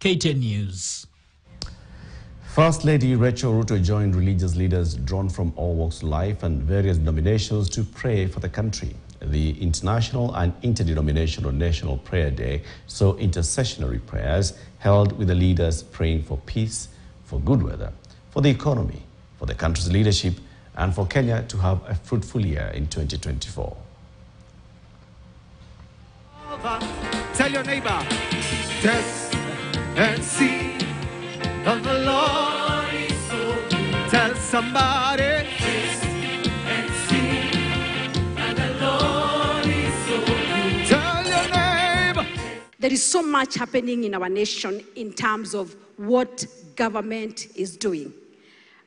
KTN News. First Lady Rachel Ruto joined religious leaders drawn from all walks of life and various denominations to pray for the country. The International and Interdenominational National Prayer Day saw intercessionary prayers held with the leaders praying for peace, for good weather, for the economy, for the country's leadership, and for Kenya to have a fruitful year in 2024. Tell your neighbor, There is so much happening in our nation in terms of what government is doing.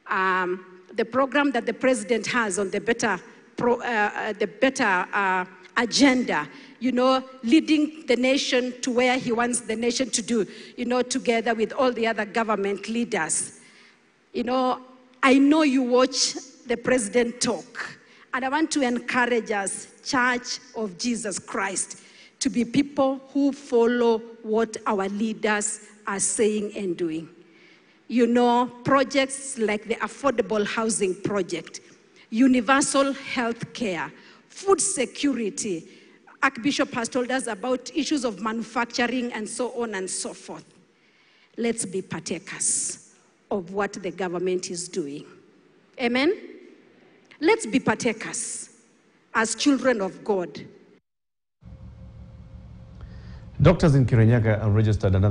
Um, the program that the president has on the better, pro, uh, uh, the better uh, agenda, you know, leading the nation to where he wants the nation to do, you know, together with all the other government leaders. You know, I know you watch the president talk, and I want to encourage us, Church of Jesus Christ, to be people who follow what our leaders are saying and doing. You know, projects like the Affordable Housing Project, universal health care, food security. Archbishop has told us about issues of manufacturing and so on and so forth. Let's be partakers of what the government is doing. Amen? Let's be partakers as children of God. Doctors in Kirinyaga registered another